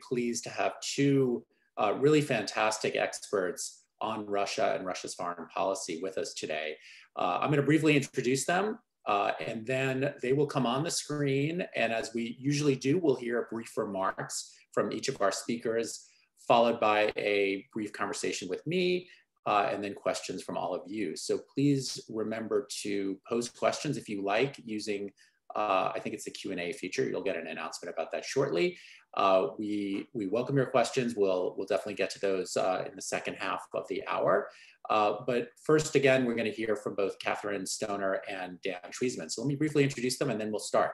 pleased to have two uh, really fantastic experts on Russia and Russia's foreign policy with us today. Uh, I'm going to briefly introduce them, uh, and then they will come on the screen. And as we usually do, we'll hear brief remarks from each of our speakers, followed by a brief conversation with me, uh, and then questions from all of you. So please remember to pose questions if you like using, uh, I think it's the Q&A feature. You'll get an announcement about that shortly. Uh, we, we welcome your questions. We'll, we'll definitely get to those uh, in the second half of the hour. Uh, but first, again, we're going to hear from both Kathryn Stoner and Dan Treisman. So let me briefly introduce them and then we'll start.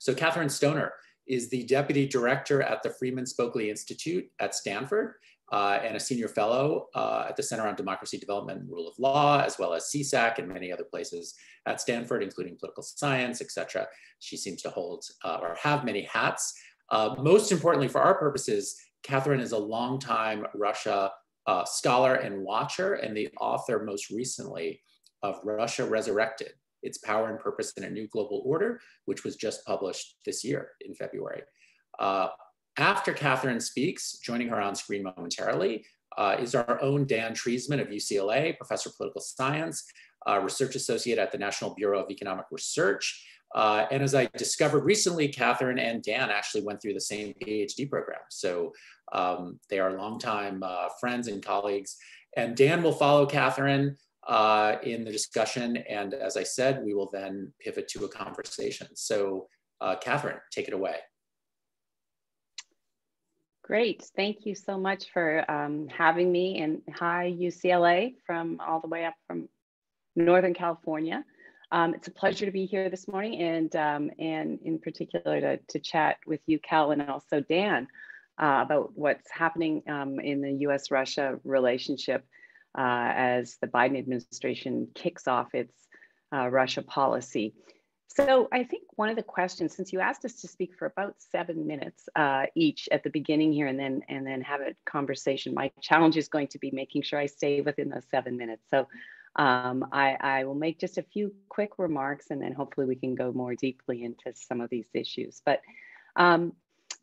So Kathryn Stoner is the Deputy Director at the Freeman Spogli Institute at Stanford uh, and a senior fellow uh, at the Center on Democracy Development and Rule of Law, as well as CISAC and many other places at Stanford, including political science, etc. She seems to hold uh, or have many hats. Uh, most importantly, for our purposes, Kathryn is a longtime Russia uh, scholar and watcher, and the author most recently of Russia Resurrected, Its Power and Purpose in a New Global Order, which was just published this year in February. Uh, after Kathryn speaks, joining her on screen momentarily, uh, is our own Dan Treisman of UCLA, professor of political science, research associate at the National Bureau of Economic Research. Uh, and as I discovered recently, Kathryn and Dan actually went through the same PhD program. So um, they are longtime uh, friends and colleagues. And Dan will follow Kathryn uh, in the discussion. And as I said, we will then pivot to a conversation. So uh, Kathryn, take it away. Great. Thank you so much for um, having me. And hi, UCLA, from all the way up from Northern California. Um, it's a pleasure to be here this morning and, um, and in particular to, to chat with you, Kal, and also Dan uh, about what's happening um, in the US Russia relationship uh, as the Biden administration kicks off its uh, Russia policy. So I think one of the questions, since you asked us to speak for about seven minutes uh, each at the beginning here, and then and then have a conversation, my challenge is going to be making sure I stay within those seven minutes. So um, I, I, will make just a few quick remarks, and then hopefully we can go more deeply into some of these issues. But um,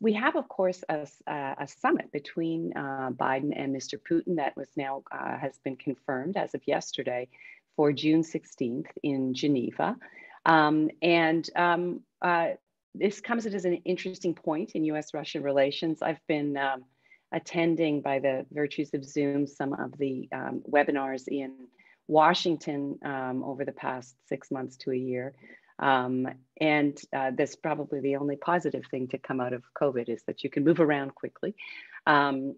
we have, of course, a, a summit between uh, Biden and Mr. Putin that was now uh, has been confirmed as of yesterday for June 16th in Geneva. Um, and um, uh, this comes as an interesting point in US Russia relations. I've been um, attending by the virtues of Zoom some of the um, webinars in Washington um, over the past six months to a year. Um, and uh, that's probably the only positive thing to come out of COVID is that you can move around quickly. Um,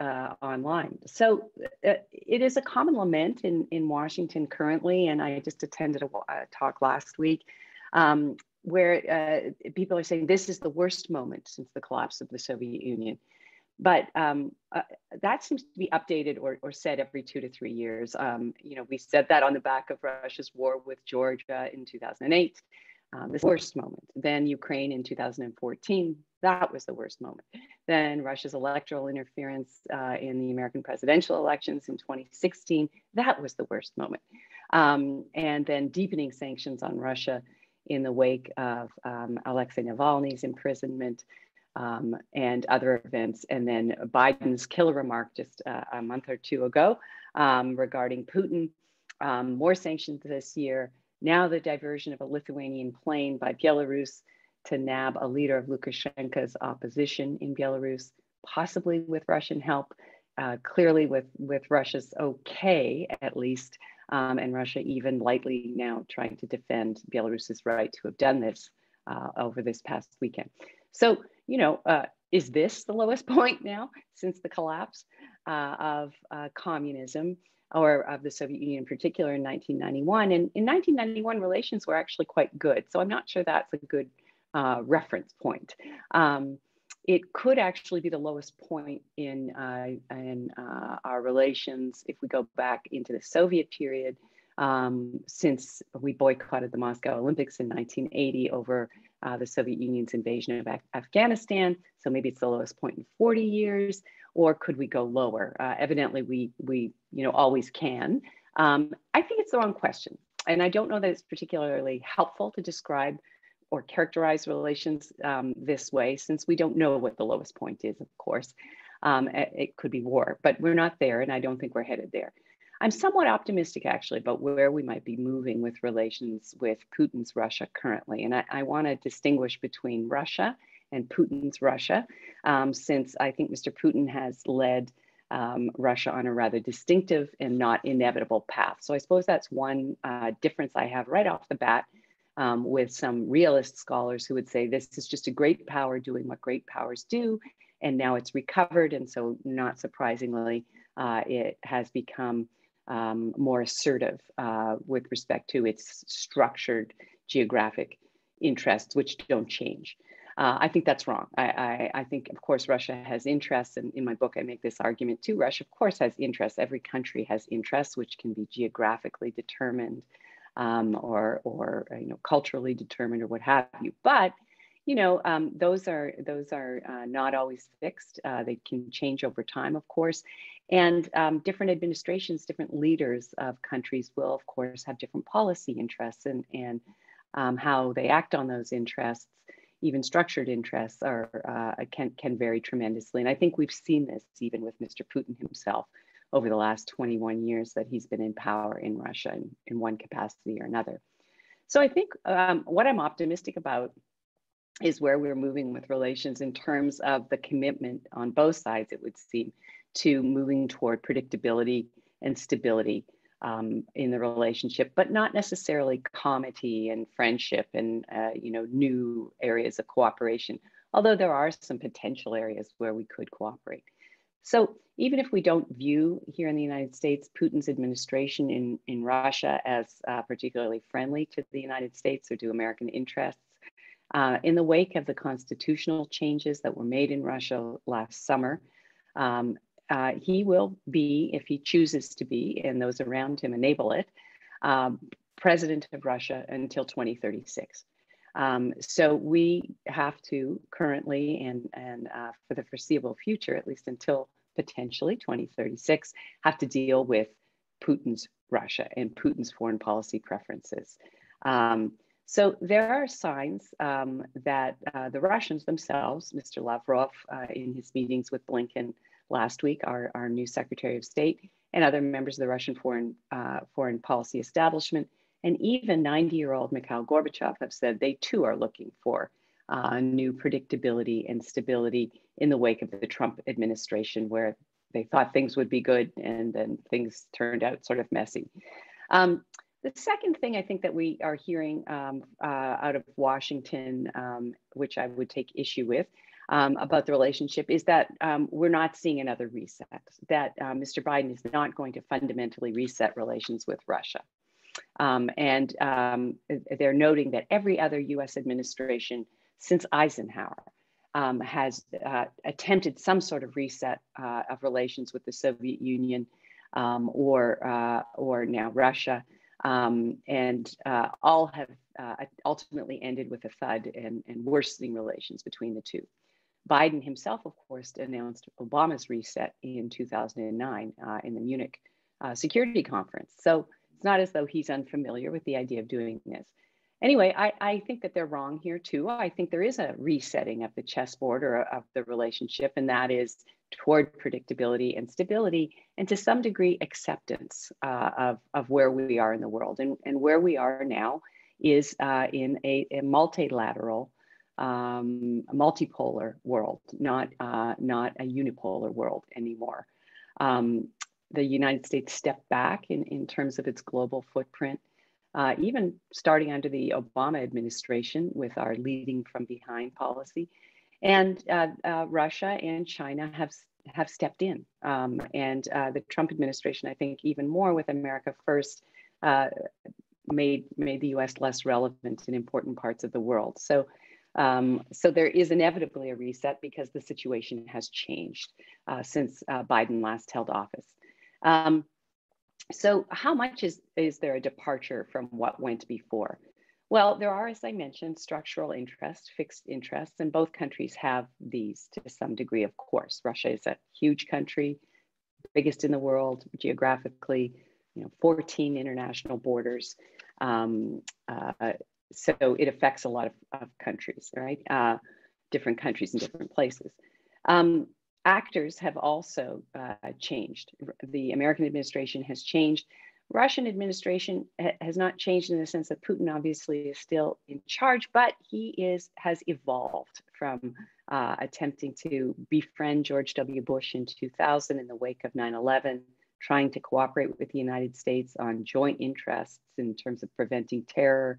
uh, online. So uh, it is a common lament in, in Washington currently, and I just attended a, a talk last week um, where uh, people are saying this is the worst moment since the collapse of the Soviet Union. But um, uh, that seems to be updated or, or, said every two to three years. Um, you know, we said that on the back of Russia's war with Georgia in 2008 um, the worst moment. Then Ukraine in 2014, that was the worst moment. Then Russia's electoral interference uh, in the American presidential elections in 2016, that was the worst moment. Um, and then deepening sanctions on Russia in the wake of um, Alexei Navalny's imprisonment um, and other events. And then Biden's killer remark just uh, a month or two ago um, regarding Putin, um, more sanctions this year, now the diversion of a Lithuanian plane by Belarus to nab a leader of Lukashenko's opposition in Belarus, possibly with Russian help, uh, clearly with, with Russia's okay, at least, um, and Russia even lightly now trying to defend Belarus's right to have done this uh, over this past weekend. So, you know, uh, is this the lowest point now since the collapse uh, of uh, communism? or of the Soviet Union in particular in 1991. And in 1991, relations were actually quite good. So I'm not sure that's a good uh, reference point. Um, it could actually be the lowest point in, uh, in uh, our relations if we go back into the Soviet period um, since we boycotted the Moscow Olympics in 1980 over uh, the Soviet Union's invasion of Af Afghanistan. So maybe it's the lowest point in 40 years or could we go lower? Uh, evidently, we we you know always can. Um, I think it's the wrong question, and I don't know that it's particularly helpful to describe or characterize relations um, this way since we don't know what the lowest point is, of course. Um, it could be war, but we're not there, and I don't think we're headed there. I'm somewhat optimistic actually about where we might be moving with relations with Putin's Russia currently. And I, I want to distinguish between Russia and Putin's Russia, um, since I think Mr. Putin has led um, Russia on a rather distinctive and not inevitable path. So I suppose that's one uh, difference I have right off the bat um, with some realist scholars who would say this is just a great power doing what great powers do, and now it's recovered. And so, not surprisingly, uh, it has become um, more assertive uh, with respect to its structured geographic interests, which don't change. Uh, I think that's wrong. I, I, I, think, of course, Russia has interests, and in my book, I make this argument too. Russia, of course, has interests. Every country has interests, which can be geographically determined um, or, or you know, culturally determined or what have you. But you know, um, those are those are uh, not always fixed. Uh, they can change over time, of course, and um, different administrations, different leaders of countries will, of course, have different policy interests, and and um, how they act on those interests, even structured interests, are uh, can can vary tremendously. And I think we've seen this even with Mr. Putin himself over the last 21 years that he's been in power in Russia in, in one capacity or another. So I think um, what I'm optimistic about is where we're moving with relations in terms of the commitment on both sides, it would seem, to moving toward predictability and stability um, in the relationship, but not necessarily comity and friendship and uh, you know new areas of cooperation. Although there are some potential areas where we could cooperate. So even if we don't view here in the United States Putin's administration in, in Russia as uh, particularly friendly to the United States or to American interests, uh, in the wake of the constitutional changes that were made in Russia last summer, um, uh, he will be, if he chooses to be, and those around him enable it, um, president of Russia until 2036. Um, so we have to currently and, and uh, for the foreseeable future, at least until potentially 2036, have to deal with Putin's Russia and Putin's foreign policy preferences. Um, so there are signs um, that uh, the Russians themselves, Mr. Lavrov, uh, in his meetings with Blinken last week, our, our new Secretary of State, and other members of the Russian foreign, uh, foreign policy establishment, and even 90-year-old Mikhail Gorbachev have said they too are looking for uh, new predictability and stability in the wake of the Trump administration, where they thought things would be good and then things turned out sort of messy. Um, the second thing I think that we are hearing um, uh, out of Washington, um, which I would take issue with, um, about the relationship is that um, we're not seeing another reset, that uh, Mr. Biden is not going to fundamentally reset relations with Russia. Um, and um, they're noting that every other US administration since Eisenhower has uh, attempted some sort of reset uh, of relations with the Soviet Union or, uh, or now Russia um, and uh, all have uh, ultimately ended with a thud and, and, worsening relations between the two. Biden himself, of course, announced Obama's reset in 2009 uh, in the Munich uh, Security Conference. So it's not as though he's unfamiliar with the idea of doing this. Anyway, I, I think that they're wrong here too. I think there is a resetting of the chessboard or of the relationship, and that is toward predictability and stability, and to some degree, acceptance uh, of, of where we are in the world. And, and where we are now is uh, in a, a multilateral, um, multipolar world, not, uh, not a unipolar world anymore. Um, the United States stepped back in, in terms of its global footprint, uh, even starting under the Obama administration with our leading from behind policy. And uh, uh, Russia and China have have stepped in, um, and uh, the Trump administration, I think, even more with America First, uh, made made the U.S. less relevant in important parts of the world. So. Um, so there is inevitably a reset because the situation has changed uh, since uh, Biden last held office. Um, so how much is, is there a departure from what went before? Well, there are, as I mentioned, structural interests, fixed interests, and both countries have these to some degree, of course. Russia is a huge country, biggest in the world geographically, you know, 14 international borders. Um, uh, so it affects a lot of, of countries, right? Uh, different countries in different places. Um, actors have also uh, changed. The American administration has changed. Russian administration ha has not changed in the sense that Putin obviously is still in charge, but he is has evolved from uh, attempting to befriend George W. Bush in 2000 in the wake of 9/11, trying to cooperate with the United States on joint interests in terms of preventing terror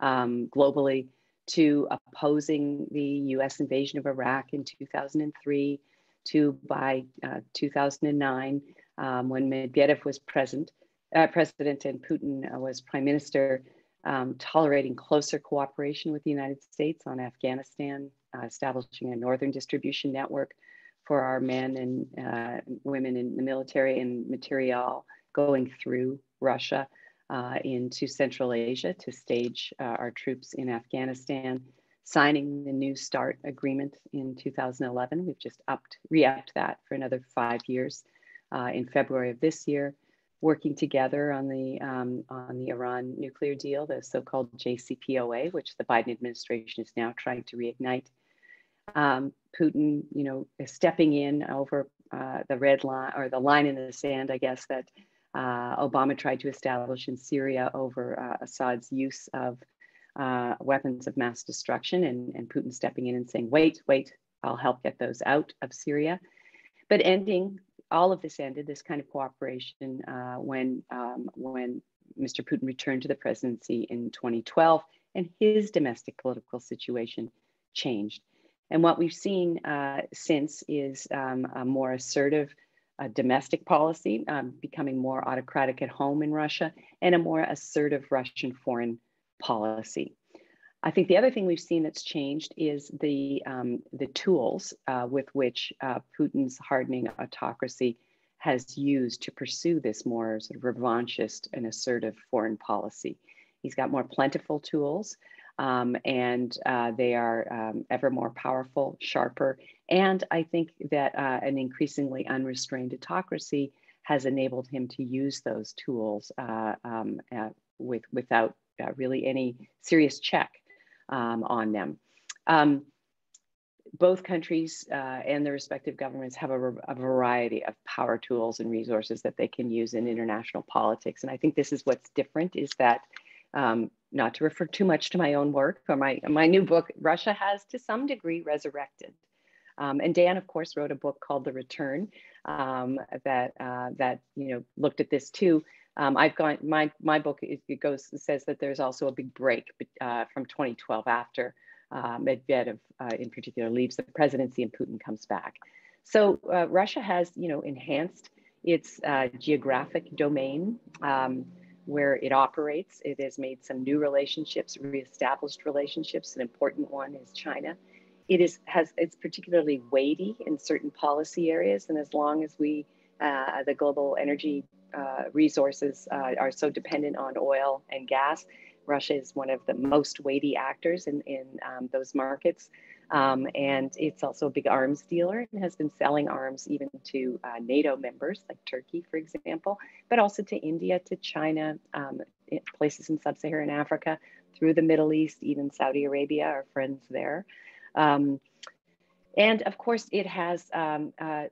um, globally, to opposing the U.S. invasion of Iraq in 2003, to by uh, 2009 um, when Medvedev was present uh, president and Putin uh, was prime minister, um, tolerating closer cooperation with the United States on Afghanistan, uh, establishing a northern distribution network for our men and uh, women in the military and material going through Russia uh, into Central Asia to stage uh, our troops in Afghanistan, signing the New START agreement in 2011. We've just upped, re-upped that for another five years in February of this year working together on the um, on the Iran nuclear deal, the so-called JCPOA, which the Biden administration is now trying to reignite. Um, Putin, you know, is stepping in over uh, the red line or the line in the sand, I guess that uh, Obama tried to establish in Syria over uh, Assad's use of uh, weapons of mass destruction, and, and Putin stepping in and saying, "Wait, wait, I'll help get those out of Syria." But ending all of this ended, this kind of cooperation, uh, when, um, when Mr. Putin returned to the presidency in 2012 and his domestic political situation changed. And what we've seen uh, since is um, a more assertive uh, domestic policy, um, becoming more autocratic at home in Russia, and a more assertive Russian foreign policy. I think the other thing we've seen that's changed is the, um, the tools uh, with which uh, Putin's hardening autocracy has used to pursue this more sort of revanchist and assertive foreign policy. He's got more plentiful tools, um, and uh, they are um, ever more powerful, sharper. And I think that uh, an increasingly unrestrained autocracy has enabled him to use those tools uh, um, uh, with, without really any serious check um, on them. Um, both countries uh, and their respective governments have a, a, variety of power tools and resources that they can use in international politics. And I think this is what's different is that, um, not to refer too much to my own work or my, my new book, Russia has to some degree resurrected. Um, and Dan, of course, wrote a book called The Return um, that, uh, that you know, looked at this too. Um, I've gone, my, my book, it, it goes, says that there's also a big break uh, from 2012 after uh, Medvedev uh, in particular leaves the presidency and Putin comes back. So uh, Russia has, you know, enhanced its uh, geographic domain um, where it operates. It has made some new relationships, reestablished relationships. An important one is China. It is has it's particularly weighty in certain policy areas, and as long as we uh, the global energy uh, resources uh, are so dependent on oil and gas. Russia is one of the most weighty actors in, in um, those markets. Um, and it's also a big arms dealer and has been selling arms even to uh, NATO members like Turkey, for example, but also to India, to China, um, places in sub Saharan Africa, through the Middle East, even Saudi Arabia, our friends there. Um, and of course, it has um, uh,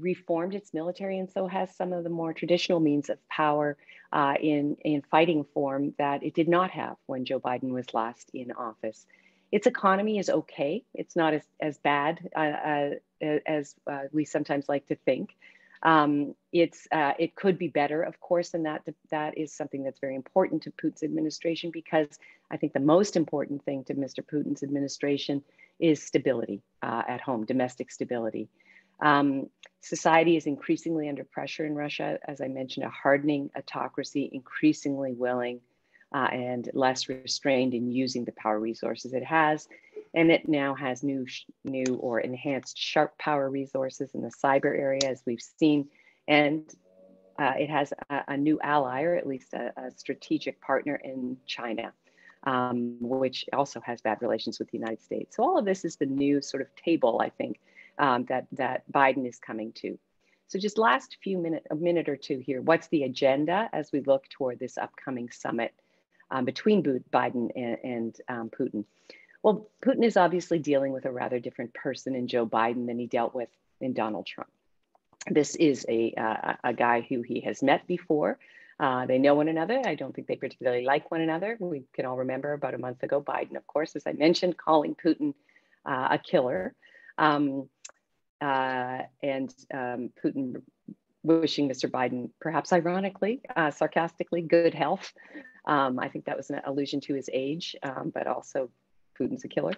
reformed its military and so has some of the more traditional means of power uh, in, in fighting form that it did not have when Joe Biden was last in office. Its economy is okay. It's not as, as bad uh, uh, as uh, we sometimes like to think. Um, it's, uh, it could be better, of course, and that, that is something that's very important to Putin's administration because I think the most important thing to Mr. Putin's administration is stability uh, at home, domestic stability. Um, society is increasingly under pressure in Russia. As I mentioned, a hardening autocracy, increasingly willing uh, and less restrained in using the power resources it has. And it now has new, new or enhanced sharp power resources in the cyber area, as we've seen. And uh, it has a, a, new ally, or at least a, a strategic partner in China, um, which also has bad relations with the United States. So all of this is the new sort of table, I think, um, that, that Biden is coming to. So just last few minute, a minute or two here, what's the agenda as we look toward this upcoming summit? um, between Biden and, and um, Putin. Well, Putin is obviously dealing with a rather different person in Joe Biden than he dealt with in Donald Trump. This is a, uh, a guy who he has met before. Uh, they know one another. I don't think they particularly like one another. We can all remember about a month ago, Biden, of course, as I mentioned, calling Putin uh, a killer. Um, uh, and um, Putin wishing Mr. Biden, perhaps ironically, uh, sarcastically, good health. Um, I think that was an allusion to his age, um, but also Putin's a killer.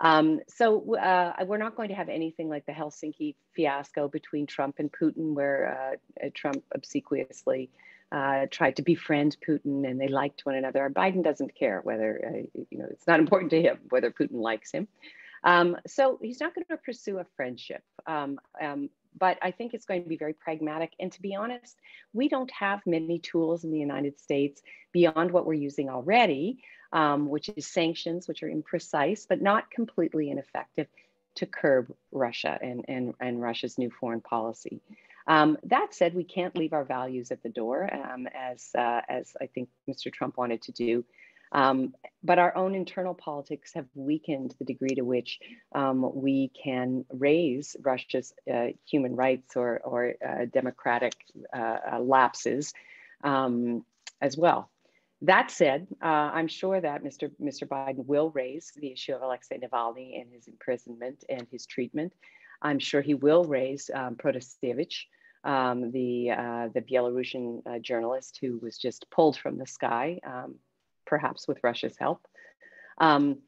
Um, so uh, we're not going to have anything like the Helsinki fiasco between Trump and Putin, where uh, Trump obsequiously uh, tried to befriend Putin and they liked one another. Biden doesn't care whether, uh, you know, it's not important to him whether Putin likes him. Um, so he's not going to pursue a friendship. Um, um, but I think it's going to be very pragmatic. And to be honest, we don't have many tools in the United States beyond what we're using already, um, which is sanctions, which are imprecise, but not completely ineffective to curb Russia and, and, and Russia's new foreign policy. Um, that said, we can't leave our values at the door, um, as, uh, as I think Mr. Trump wanted to do. Um, but our own internal politics have weakened the degree to which um, we can raise Russia's uh, human rights or, or uh, democratic uh, uh lapses um, as well. That said, uh, I'm sure that Mr. Mr. Biden will raise the issue of Alexei Navalny and his imprisonment and his treatment. I'm sure he will raise um, Protasevich, um, the, uh, the Belarusian journalist who was just pulled from the sky um, perhaps with Russia's help. Um,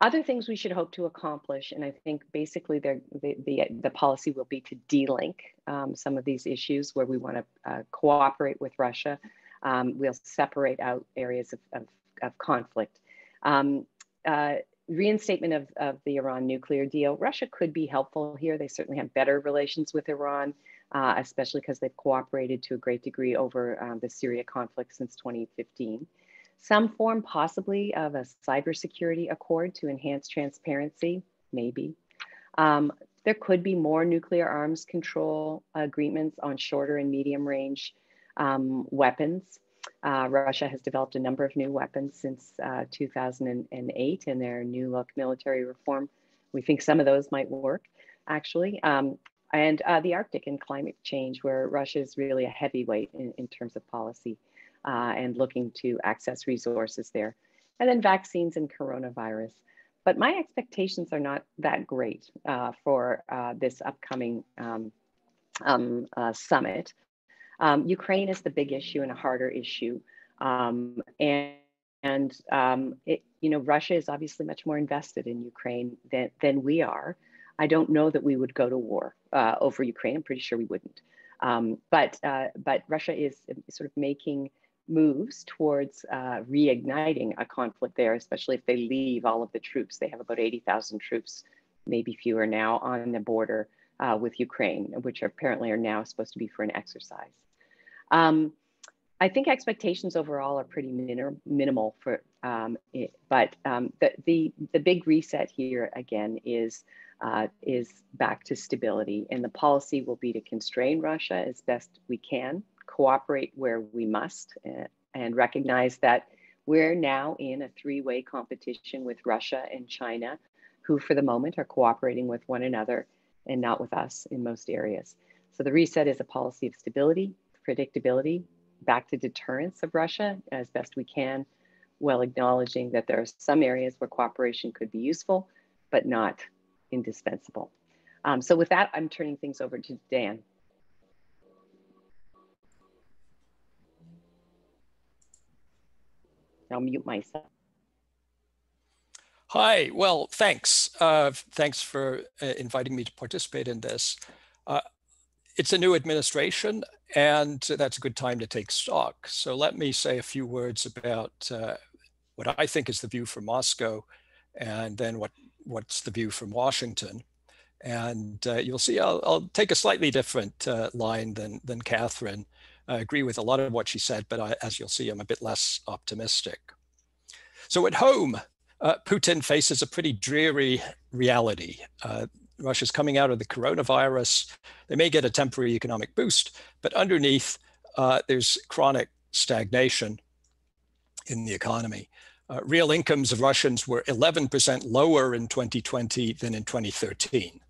other things we should hope to accomplish, and I think basically the, the, the policy will be to de-link um, some of these issues where we want to uh, cooperate with Russia. Um, we'll separate out areas of, of, of conflict. Um, uh, reinstatement of, of the Iran nuclear deal, Russia could be helpful here. They certainly have better relations with Iran, uh, especially because they've cooperated to a great degree over um, the Syria conflict since 2015 some form possibly of a cybersecurity accord to enhance transparency, maybe. Um, there could be more nuclear arms control agreements on shorter and medium range um, weapons. Uh, Russia has developed a number of new weapons since uh, 2008 in their new look military reform. We think some of those might work, actually. Um, and uh, the Arctic and climate change, where Russia is really a heavyweight in, in terms of policy uh, and looking to access resources there. And then vaccines and coronavirus. But my expectations are not that great uh, for uh, this upcoming um, um, uh, summit. Um, Ukraine is the big issue and a harder issue. Um, and and um, it, you know, Russia is obviously much more invested in Ukraine than, than we are. I don't know that we would go to war uh, over Ukraine. I'm pretty sure we wouldn't. Um, but uh, but Russia is sort of making moves towards uh, reigniting a conflict there, especially if they leave all of the troops. They have about 80,000 troops, maybe fewer now, on the border uh, with Ukraine, which apparently are now supposed to be for an exercise. Um, I think expectations overall are pretty min minimal for, um, it, but um, the, the, the big reset here again is uh, is back to stability, and the policy will be to constrain Russia as best we can cooperate where we must uh, and recognize that we're now in a three-way competition with Russia and China, who for the moment are cooperating with one another and not with us in most areas. So the reset is a policy of stability, predictability, back to deterrence of Russia as best we can, while acknowledging that there are some areas where cooperation could be useful, but not indispensable. Um, so with that, I'm turning things over to Dan. I'll mute myself. Hi, well, thanks. Uh, thanks for uh, inviting me to participate in this. Uh, it's a new administration and that's a good time to take stock. So let me say a few words about uh, what I think is the view from Moscow and then what, what's the view from Washington. And uh, you'll see I'll, I'll, take a slightly different uh, line than, than Kathryn. I agree with a lot of what she said, but I, as you'll see, I'm a bit less optimistic. So at home, uh, Putin faces a pretty dreary reality. Uh, Russia's coming out of the coronavirus. They may get a temporary economic boost, but underneath, uh, there's chronic stagnation. in the economy. Uh, real incomes of Russians were 11% lower in 2020 than in 2013.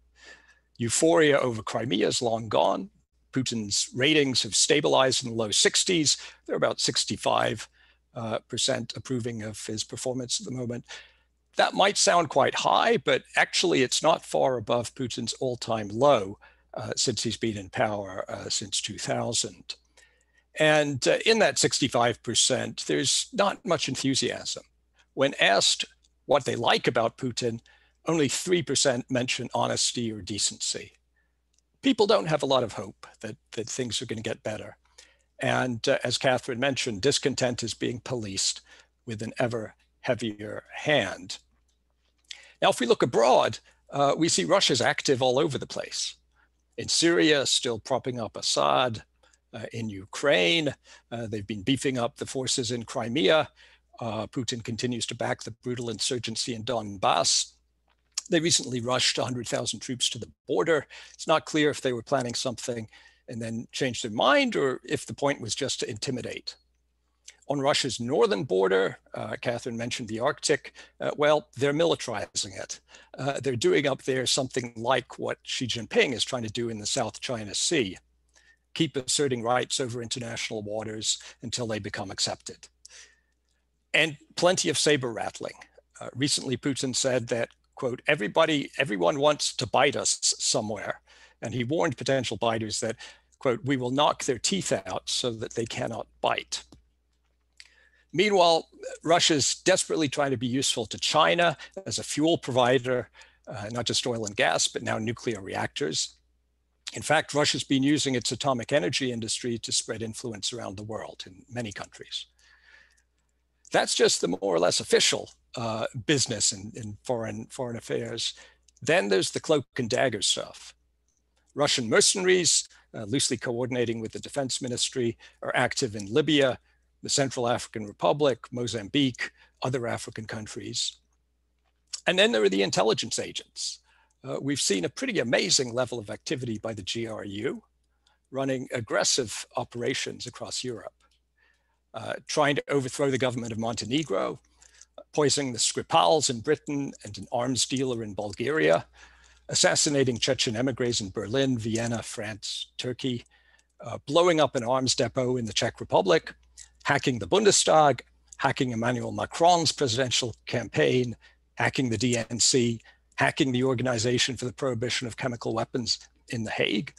Euphoria over Crimea is long gone. Putin's ratings have stabilized in the low 60s. They're about 65 uh, percent approving of his performance at the moment. That might sound quite high, but actually it's not far above Putin's all-time low uh, since he's been in power uh, since 2000. And uh, in that 65%, there's not much enthusiasm. When asked what they like about Putin, only 3% mention honesty or decency. People don't have a lot of hope that, that things are going to get better. And uh, as Kathryn mentioned, discontent is being policed with an ever heavier hand. Now, if we look abroad, uh, we see Russia's active all over the place. In Syria, still propping up Assad. Uh, in Ukraine, uh, they've been beefing up the forces in Crimea. Uh, Putin continues to back the brutal insurgency in Donbass. They recently rushed 100,000 troops to the border. It's not clear if they were planning something and then changed their mind or if the point was just to intimidate. On Russia's northern border, uh, Kathryn mentioned the Arctic. Uh, well, they're militarizing it. Uh, they're doing up there something like what Xi Jinping is trying to do in the South China Sea keep asserting rights over international waters until they become accepted. And plenty of saber rattling. Uh, recently, Putin said that, quote, everybody, everyone wants to bite us somewhere. And he warned potential biters that, quote, we will knock their teeth out so that they cannot bite. Meanwhile, Russia's desperately trying to be useful to China as a fuel provider, uh, not just oil and gas, but now nuclear reactors. In fact, Russia's been using its atomic energy industry to spread influence around the world in many countries. That's just the more or less official uh, business in, in foreign, foreign affairs. Then there's the cloak and dagger stuff. Russian mercenaries, uh, loosely coordinating with the defense ministry, are active in Libya, the Central African Republic, Mozambique, other African countries. And then there are the intelligence agents. Uh, we've seen a pretty amazing level of activity by the GRU, running aggressive operations across Europe, uh, trying to overthrow the government of Montenegro, poisoning the Skripals in Britain and an arms dealer in Bulgaria, assassinating Chechen emigres in Berlin, Vienna, France, Turkey, uh, blowing up an arms depot in the Czech Republic, hacking the Bundestag, hacking Emmanuel Macron's presidential campaign, hacking the DNC, hacking the Organization for the Prohibition of Chemical Weapons in The Hague,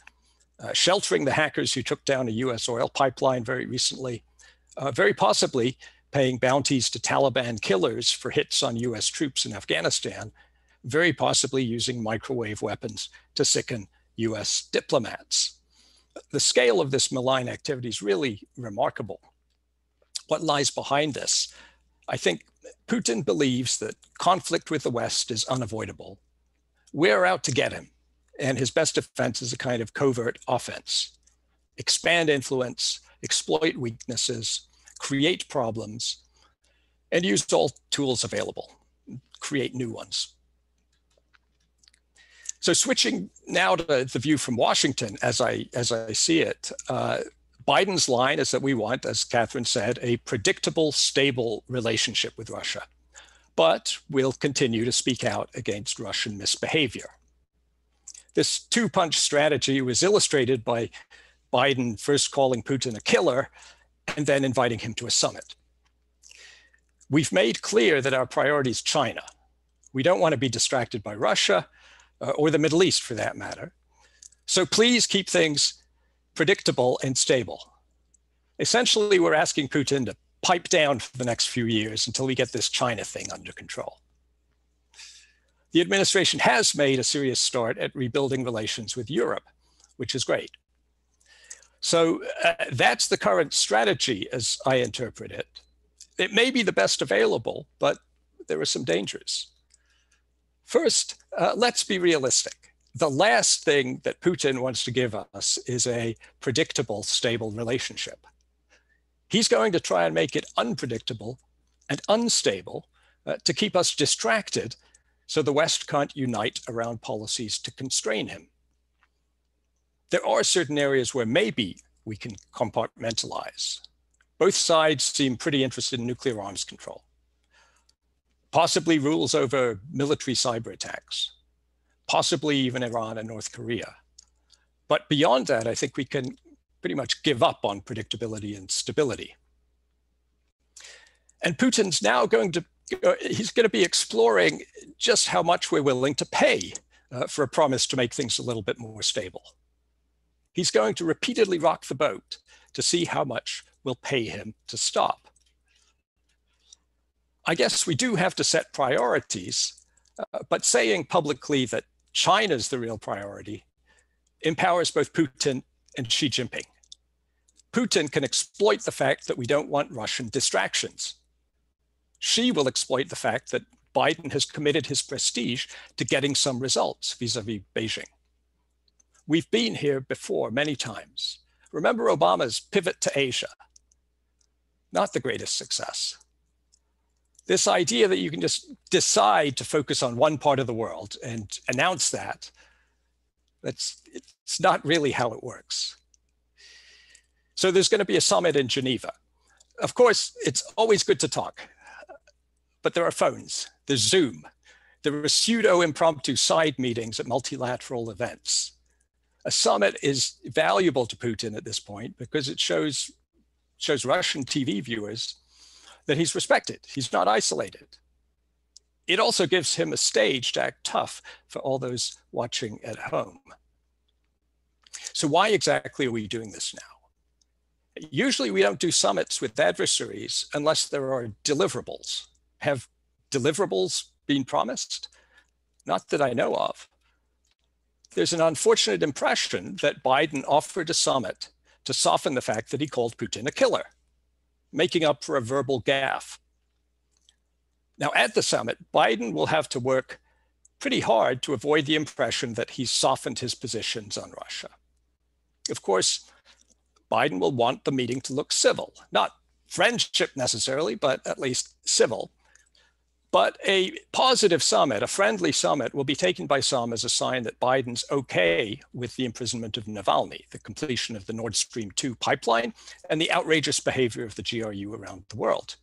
uh, sheltering the hackers who took down a US oil pipeline very recently, uh, very possibly paying bounties to Taliban killers for hits on US troops in Afghanistan, very possibly using microwave weapons to sicken US diplomats. The scale of this malign activity is really remarkable what lies behind this. I think Putin believes that conflict with the West is unavoidable. We're out to get him, and his best defense is a kind of covert offense. Expand influence, exploit weaknesses, create problems, and use all tools available, create new ones. So switching now to the view from Washington, as I, as I see it, uh, Biden's line is that we want, as Kathryn said, a predictable, stable relationship with Russia. But we'll continue to speak out against Russian misbehavior. This two punch strategy was illustrated by Biden first calling Putin a killer and then inviting him to a summit. We've made clear that our priority is China. We don't want to be distracted by Russia uh, or the Middle East for that matter. So please keep things predictable and stable. Essentially, we're asking Putin to pipe down for the next few years until we get this China thing under control. The administration has made a serious start at rebuilding relations with Europe, which is great. So uh, that's the current strategy as I interpret it. It may be the best available, but there are some dangers. First, uh, let's be realistic the last thing that Putin wants to give us is a predictable, stable relationship. He's going to try and make it unpredictable and unstable uh, to keep us distracted so the West can't unite around policies to constrain him. There are certain areas where maybe we can compartmentalize. Both sides seem pretty interested in nuclear arms control, possibly rules over military cyber attacks, possibly even Iran and North Korea. But beyond that, I think we can pretty much give up on predictability and stability. And Putin's now going to, uh, he's going to be exploring just how much we're willing to pay uh, for a promise to make things a little bit more stable. He's going to repeatedly rock the boat to see how much we'll pay him to stop. I guess we do have to set priorities, uh, but saying publicly that China's the real priority empowers both Putin and Xi Jinping. Putin can exploit the fact that we don't want Russian distractions. Xi will exploit the fact that Biden has committed his prestige to getting some results vis-a-vis Beijing. We've been here before many times. Remember Obama's pivot to Asia. Not the greatest success. This idea that you can just decide to focus on one part of the world and announce that, that's it's not really how it works. So there's going to be a summit in Geneva. Of course, it's always good to talk, but there are phones, there's Zoom, there are pseudo impromptu side meetings at multilateral events. A summit is valuable to Putin at this point because it shows, shows Russian TV viewers that he's respected, he's not isolated. It also gives him a stage to act tough for all those watching at home. So why exactly are we doing this now? Usually we don't do summits with adversaries unless there are deliverables. Have deliverables been promised? Not that I know of. There's an unfortunate impression that Biden offered a summit to soften the fact that he called Putin a killer, making up for a verbal gaffe. Now, at the summit, Biden will have to work pretty hard to avoid the impression that he's softened his positions on Russia. Of course, Biden will want the meeting to look civil, not friendship necessarily, but at least civil. But a positive summit, a friendly summit, will be taken by some as a sign that Biden's okay with the imprisonment of Navalny, the completion of the Nord Stream 2 pipeline, and the outrageous behavior of the GRU around the world.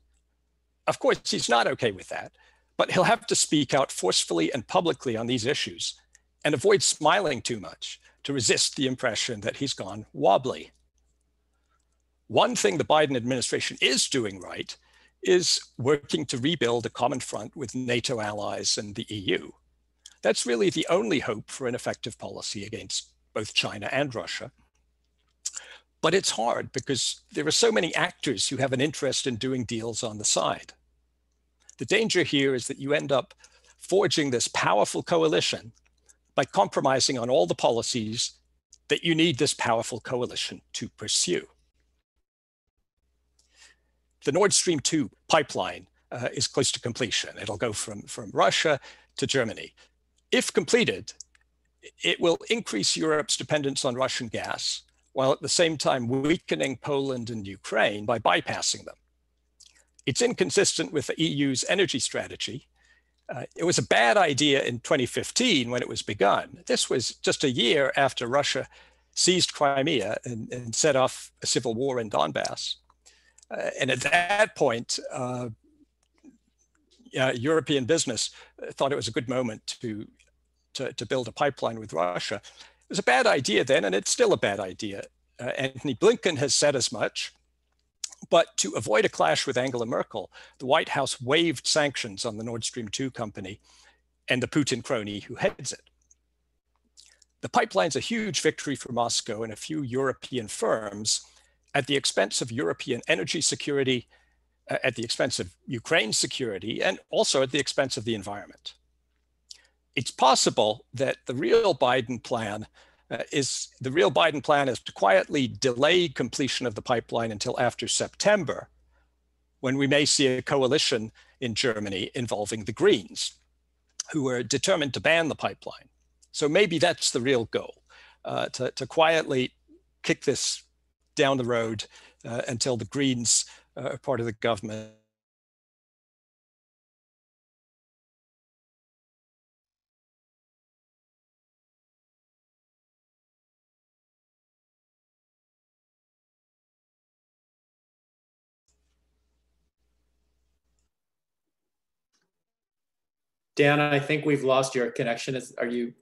Of course, he's not okay with that, but he'll have to speak out forcefully and publicly on these issues and avoid smiling too much to resist the impression that he's gone wobbly. One thing the Biden administration is doing right is working to rebuild a common front with NATO allies and the EU. That's really the only hope for an effective policy against both China and Russia. But it's hard because there are so many actors who have an interest in doing deals on the side. The danger here is that you end up forging this powerful coalition by compromising on all the policies that you need this powerful coalition to pursue. The Nord Stream 2 pipeline uh, is close to completion. It'll go from, from Russia to Germany. If completed, it will increase Europe's dependence on Russian gas, while at the same time weakening Poland and Ukraine by bypassing them. It's inconsistent with the EU's energy strategy, uh, it was a bad idea in 2015 when it was begun. This was just a year after Russia seized Crimea and, and set off a civil war in Donbass. Uh, and at that point, uh, European business thought it was a good moment to, to, to, build a pipeline with Russia. It was a bad idea then, and it's still a bad idea. Uh, Antony Blinken has said as much. But to avoid a clash with Angela Merkel, the White House waived sanctions on the Nord Stream 2 company and the Putin crony who heads it. The pipeline's a huge victory for Moscow and a few European firms at the expense of European energy security, uh, at the expense of Ukraine's security, and also at the expense of the environment. It's possible that the real Biden plan uh, is the real Biden plan is to quietly delay completion of the pipeline until after September, when we may see a coalition in Germany involving the Greens, who are determined to ban the pipeline. So maybe that's the real goal, uh, to, to quietly kick this down the road uh, until the Greens uh, are part of the government. Dan, I think we've lost your connection. Is, are you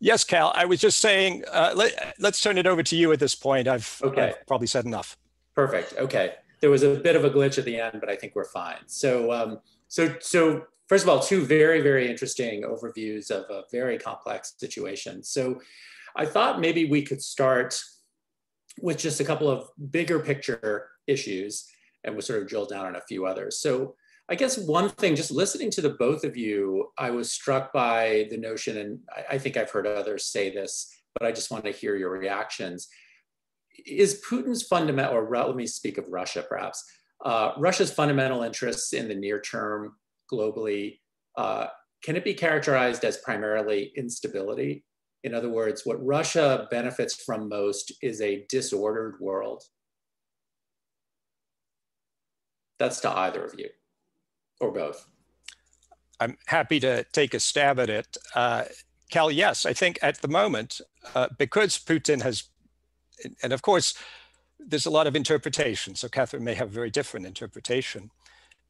Yes, Kal. I was just saying, uh, let, us turn it over to you at this point. I've, okay. I've, probably said enough. Perfect. Okay. There was a bit of a glitch at the end, but I think we're fine. So, um, so, so first of all, two very, very interesting overviews of a very complex situation. So, I thought maybe we could start with just a couple of bigger picture issues, and we'll sort of drill down on a few others. So, I guess one thing, just listening to the both of you, I was struck by the notion, and I, I think I've heard others say this, but I just want to hear your reactions. Is Putin's fundamental, or let me speak of Russia perhaps, uh, Russia's fundamental interests in the near term globally, uh, can it be characterized as primarily instability? In other words, what Russia benefits from most is a disordered world. That's to either of you or both? I'm happy to take a stab at it. Uh, Kal, yes, I think at the moment, uh, because Putin has, and of course, there's a lot of interpretation, so Kathryn may have a very different interpretation,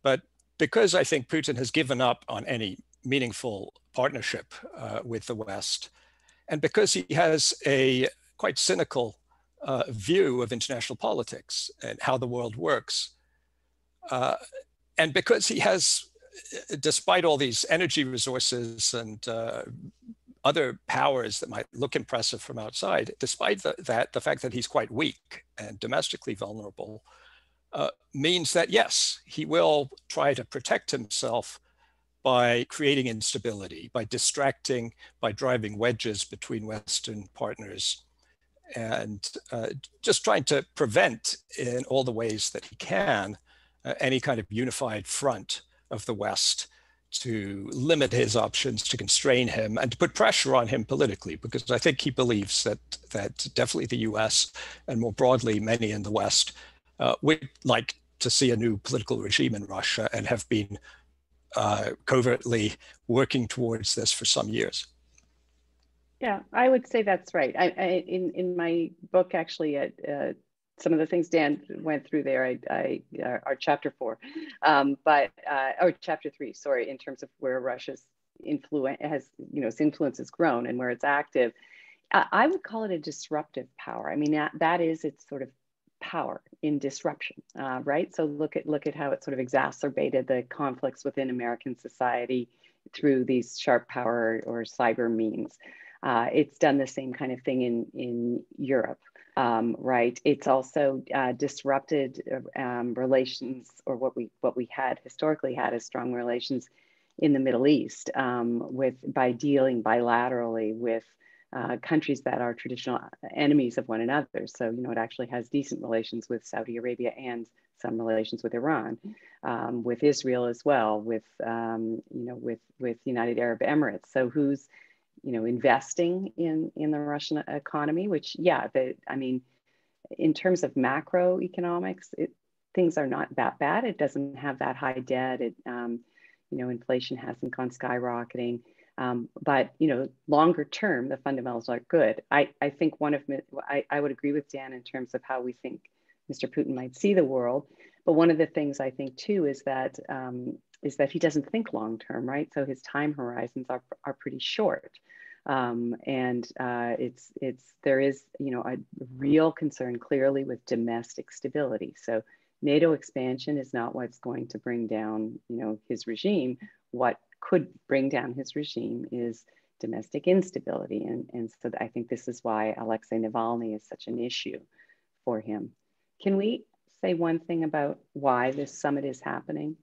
but because I think Putin has given up on any meaningful partnership uh, with the West, and because he has a quite cynical uh, view of international politics and how the world works, uh, and because he has, despite all these energy resources and uh, other powers that might look impressive from outside, despite the, that, the fact that he's quite weak and domestically vulnerable, uh, means that yes, he will try to protect himself by creating instability, by distracting, by driving wedges between Western partners, and uh, just trying to prevent in all the ways that he can uh, any kind of unified front of the West to limit his options, to constrain him, and to put pressure on him politically, because I think he believes that that definitely the U.S. and more broadly many in the West uh, would like to see a new political regime in Russia and have been uh, covertly working towards this for some years. Yeah, I would say that's right. I, I in in my book, actually, at uh, some of the things Dan went through there, I, I uh, are chapter four, um, but uh, or chapter three, sorry, in terms of where Russia's influence has, you know, its influence has grown and where it's active. I, I would call it a disruptive power. I mean, that, that is its sort of power in disruption, uh, right? So look at look at how it sort of exacerbated the conflicts within American society through these sharp power or cyber means. Uh, it's done the same kind of thing in in Europe um, right? It's also uh, disrupted um, relations, or what we what we had historically had as strong relations in the Middle East, um, with by dealing bilaterally with uh, countries that are traditional enemies of one another. So you know, it actually has decent relations with Saudi Arabia and some relations with Iran, um, with Israel as well, with um, you know, with with United Arab Emirates. So who's you know, investing in in the Russian economy, which yeah, the, I mean, in terms of macroeconomics, it, things are not that bad. It doesn't have that high debt. It, um, you know, inflation hasn't gone skyrocketing. Um, but you know, longer term, the fundamentals are good. I, I think one of I, I would agree with Dan in terms of how we think Mr. Putin might see the world. But one of the things I think too is that um, is that he doesn't think long term, right? So his time horizons are, are pretty short. Um, and uh, it's it's there is you know a real concern clearly with domestic stability. So NATO expansion is not what's going to bring down you know his regime. What could bring down his regime is domestic instability, and and so I think this is why Alexei Navalny is such an issue for him. Can we say one thing about why this summit is happening?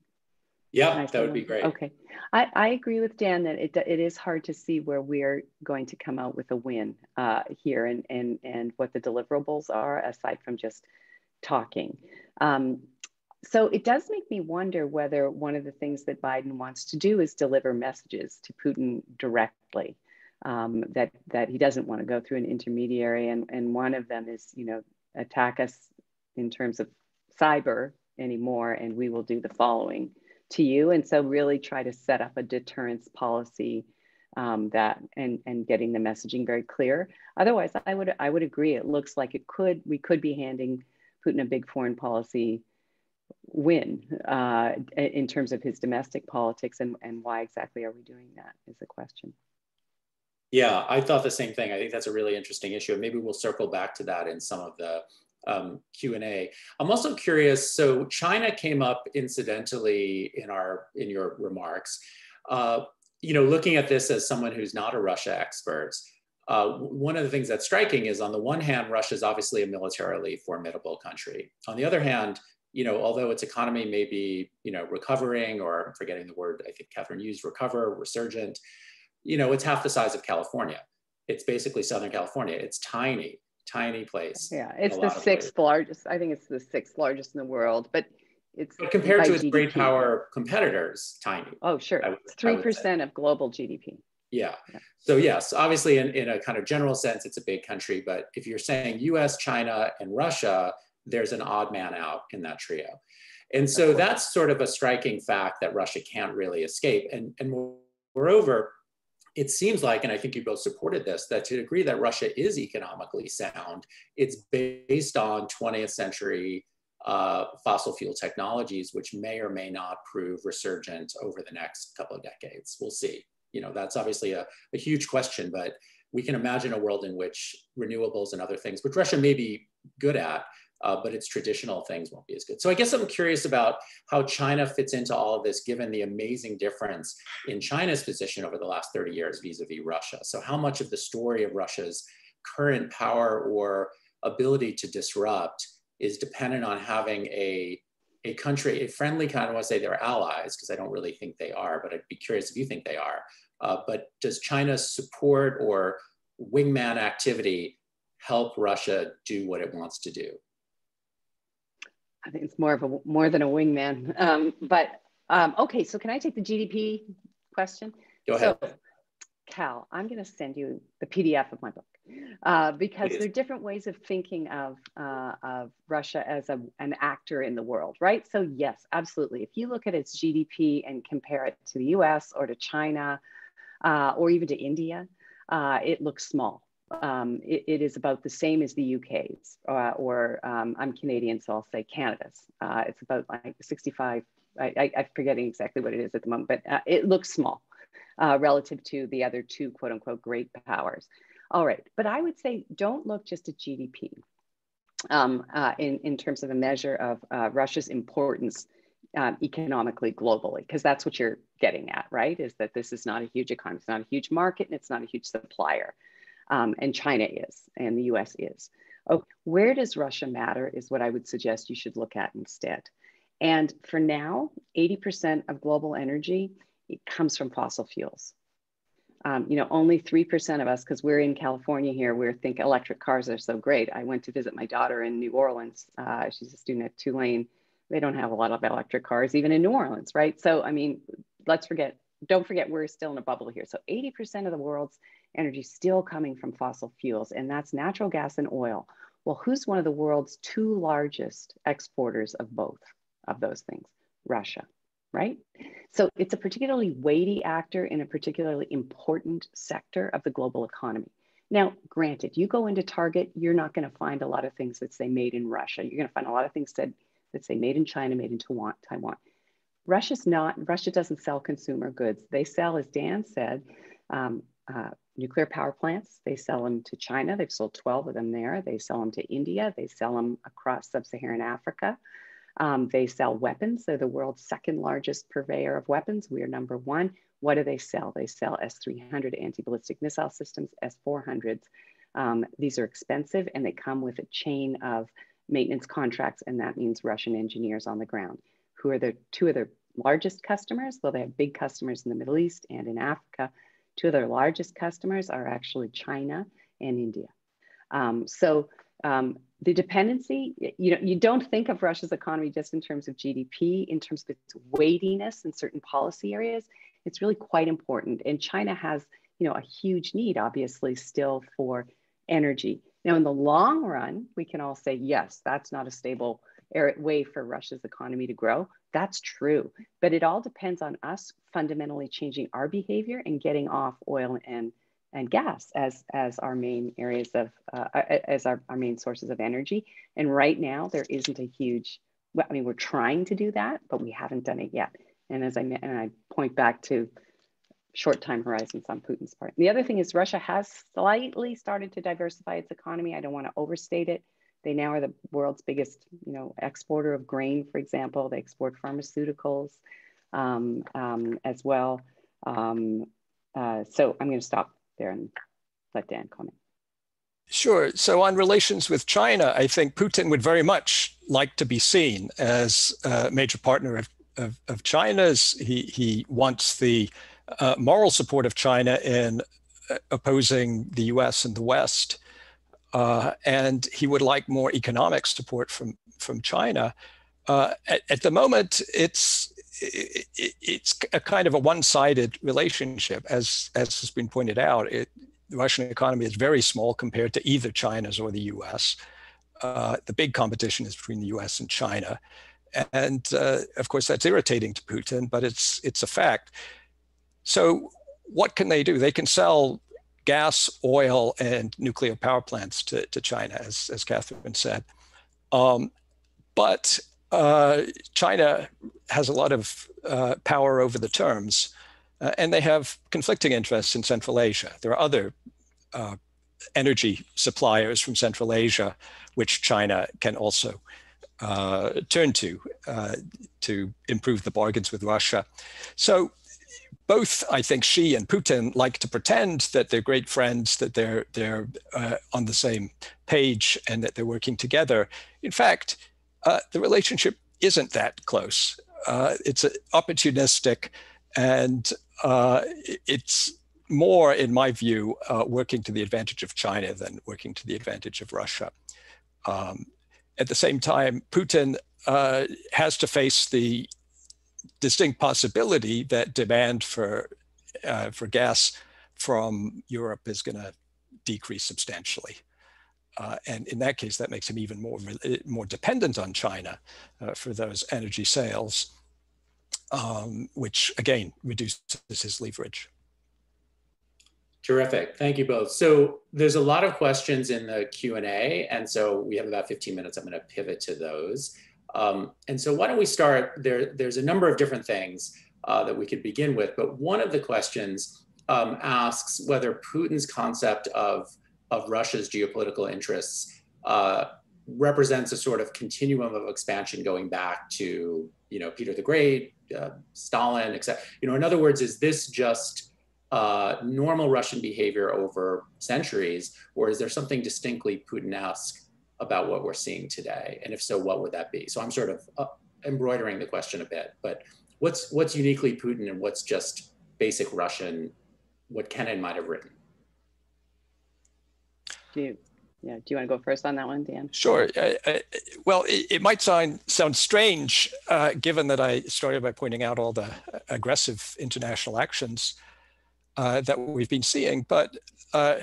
Yeah, that would be great. Okay. I, I agree with Dan that it, it is hard to see where we're going to come out with a win uh, here and, and, and what the deliverables are aside from just talking. Um, so it does make me wonder whether one of the things that Biden wants to do is deliver messages to Putin directly. Um, that that he doesn't want to go through an intermediary, and and one of them is you know attack us in terms of cyber anymore, and we will do the following to you. And so really try to set up a deterrence policy um, that and and getting the messaging very clear. Otherwise, I would I would agree. It looks like it could we could be handing Putin a big foreign policy win uh, in terms of his domestic politics and, and why exactly are we doing that is the question. Yeah, I thought the same thing. I think that's a really interesting issue. And Maybe we'll circle back to that in some of the um, Q&A. I'm also curious, so China came up incidentally in our in your remarks. Uh, you know, looking at this as someone who's not a Russia expert, uh, one of the things that's striking is on the one hand, Russia is obviously a militarily formidable country. On the other hand, you know, although its economy may be, you know, recovering or I'm forgetting the word I think Kathryn used, recover, resurgent, you know, it's half the size of California. It's basically Southern California. It's tiny, tiny place. Yeah, it's the sixth largest. I think it's the sixth largest in the world, but it's but compared to its GDP. great power competitors, tiny. Oh, sure. It's 3% of global GDP. Yeah. yeah. So yes, obviously in, in a kind of general sense, it's a big country, but if you're saying US, China, and Russia, there's an odd man out in that trio. And so that's sort of a striking fact that Russia can't really escape. And, and moreover, it seems like, and I think you both supported this, that to the degree that Russia is economically sound, it's based on 20th century uh, fossil fuel technologies, which may or may not prove resurgent over the next couple of decades. We'll see you know, that's obviously a, a huge question, but we can imagine a world in which renewables and other things, which Russia may be good at, uh, but its traditional things won't be as good. So I guess I'm curious about how China fits into all of this, given the amazing difference in China's position over the last 30 years vis-a-vis -vis Russia. So how much of the story of Russia's current power or ability to disrupt is dependent on having a a country, a friendly kind, I want to say they're allies, because I don't really think they are, but I'd be curious if you think they are, uh, but does China's support or wingman activity help Russia do what it wants to do? I think it's more of a more than a wingman. Um, but um, okay, so can I take the GDP question? Go ahead. So, Kal, I'm going to send you the PDF of my book uh, because there are different ways of thinking of, uh, of Russia as a, an actor in the world, right? So, yes, absolutely. If you look at its GDP and compare it to the US or to China uh, or even to India, uh, it looks small. Um, it, it is about the same as the UK's, uh, or um, I'm Canadian, so I'll say Canada's. Uh, it's about like 65, I, I, I'm forgetting exactly what it is at the moment, but uh, it looks small uh, relative to the other two quote unquote great powers. All right, but I would say don't look just at GDP um, in, in terms of a measure of Russia's importance um, economically globally because that's what you're getting at right is that this is not a huge economy it's not a huge market and it's not a huge supplier um, and china is and the us is. Oh where does russia matter is what i would suggest you should look at instead. And for now 80% of global energy comes from fossil fuels. Um, you know only 3% of us because we're in california here we think electric cars are so great. I went to visit my daughter in new orleans uh, she's a student at tulane. They don't have a lot of electric cars, even in New Orleans, right? So, I mean, let's forget, don't forget, we're still in a bubble here. So 80% of the world's energy still coming from fossil fuels, and that's natural gas and oil. Well, who's one of the world's two largest exporters of both of those things? Russia, right? So it's a particularly weighty actor in a particularly important sector of the global economy. Now, granted, you go into Target, you're not going to find a lot of things that say made in Russia. You're going to find a lot of things that that say made in China, made in Taiwan. Russia's not, Russia doesn't sell consumer goods. They sell, as Dan said, um, uh, nuclear power plants. They sell them to China. They've sold 12 of them there. They sell them to India. They sell them across sub Saharan Africa. Um, they sell weapons. They're the world's second largest purveyor of weapons. We are number one. What do they sell? They sell S 300 anti ballistic missile systems, S 400s. Um, these are expensive and they come with a chain of maintenance contracts, and that means Russian engineers on the ground, who are the two of their largest customers. Well, they have big customers in the Middle East and in Africa. Two of their largest customers are actually China and India. Um, so um, the dependency, you know, you don't think of Russia's economy just in terms of GDP, in terms of its weightiness in certain policy areas. It's really quite important. And China has, you know, a huge need, obviously, still for energy. Now, in the long run, we can all say, yes, that's not a stable way for Russia's economy to grow. That's true. But it all depends on us fundamentally changing our behavior and getting off oil and, and gas as, as our main areas of, uh, as our, our main sources of energy. And right now, there isn't a huge I mean, we're trying to do that, but we haven't done it yet. And as I and I point back to short time horizons on Putin's part. The other thing is Russia has slightly started to diversify its economy. I don't want to overstate it. They now are the world's biggest, you know, exporter of grain, for example. They export pharmaceuticals um, um, as well. Um, uh, so I'm going to stop there and let Dan comment. Sure. So on relations with China, I think Putin would very much like to be seen as a major partner of, of, of China's. He, he wants the uh, moral support of China in uh, opposing the US and the West. Uh, and he would like more economic support from, from China. Uh, at, at, the moment, it's it, it's a kind of a one-sided relationship, as as has been pointed out. It, the Russian economy is very small compared to either China's or the U.S. Uh, the big competition is between the U.S. and China, and uh, of course that's irritating to Putin, but it's it's a fact. So what can they do? They can sell gas, oil, and nuclear power plants to, to China, as, as Kathryn said. Um, but uh, China has a lot of uh, power over the terms, uh, and they have conflicting interests in Central Asia. There are other uh, energy suppliers from Central Asia, which China can also uh, turn to uh, to improve the bargains with Russia. So both, I think, Xi and Putin like to pretend that they're great friends, that they're they're uh, on the same page, and that they're working together. In fact, uh, the relationship isn't that close. Uh, it's opportunistic, and uh, it's more, in my view, uh, working to the advantage of China than working to the advantage of Russia. Um, at the same time, Putin uh, has to face the distinct possibility that demand for uh, for gas from Europe is going to decrease substantially. Uh, and in that case, that makes him even more, more dependent on China uh, for those energy sales, um, which again reduces his leverage. Terrific. Thank you both. So there's a lot of questions in the Q&A, and so we have about 15 minutes. I'm going to pivot to those. Um, and so why don't we start, there, there's a number of different things uh, that we could begin with, but one of the questions um, asks whether Putin's concept of of Russia's geopolitical interests uh, represents a sort of continuum of expansion going back to you know Peter the Great, uh, Stalin, etc. You know, in other words, is this just uh, normal Russian behavior over centuries, or is there something distinctly Putin-esque about what we're seeing today? And if so, what would that be? So I'm sort of uh, embroidering the question a bit, but what's what's uniquely Putin and what's just basic Russian? What Kennan might have written. Do you, yeah, do you want to go first on that one, Dan? Sure. Uh, uh, well, it, it, might sound sound strange, uh, given that I started by pointing out all the aggressive international actions uh, that we've been seeing. But uh,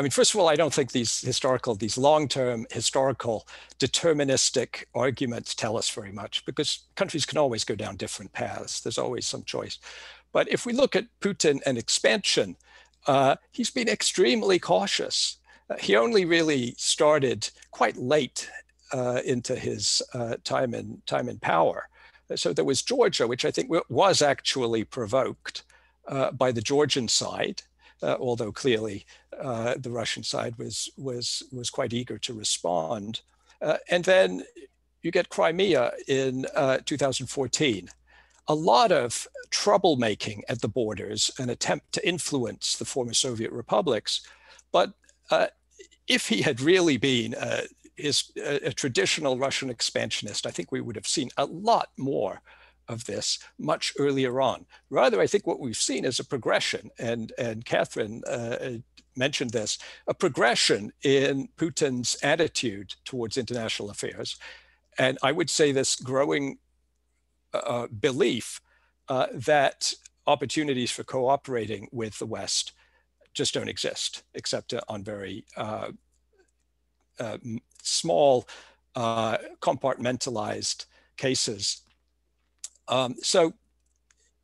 I mean, first of all, I don't think these historical, these long-term historical deterministic arguments tell us very much because countries can always go down different paths. There's always some choice. But if we look at Putin and expansion, uh, he's been extremely cautious he only really started quite late uh, into his uh, time in time in power. So there was Georgia, which I think was actually provoked uh, by the Georgian side, uh, although clearly uh, the Russian side was was was quite eager to respond. Uh, and then you get Crimea in 2014 a lot of troublemaking at the borders, an attempt to influence the former Soviet republics. But uh, if he had really been is a, a traditional Russian expansionist, I think we would have seen a lot more of this much earlier on. Rather, I think what we've seen is a progression, and, and Kathryn uh, mentioned this, a progression in Putin's attitude towards international affairs. And I would say this growing uh, belief uh, that opportunities for cooperating with the West just don't exist, except on very uh, uh, small, uh, compartmentalized cases. Um, so,